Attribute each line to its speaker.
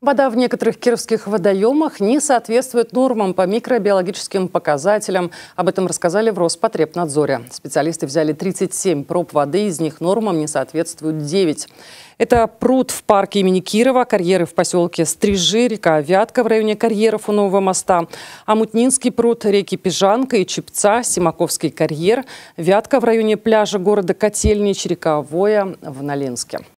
Speaker 1: Вода в некоторых кировских водоемах не соответствует нормам по микробиологическим показателям. Об этом рассказали в Роспотребнадзоре. Специалисты взяли 37 проб воды, из них нормам не соответствуют 9. Это пруд в парке имени Кирова, карьеры в поселке Стрижи, река Вятка в районе карьеров у Нового моста, Амутнинский пруд, реки Пижанка и Чепца, Симаковский карьер, Вятка в районе пляжа города Котельнич, река Воя в Налинске.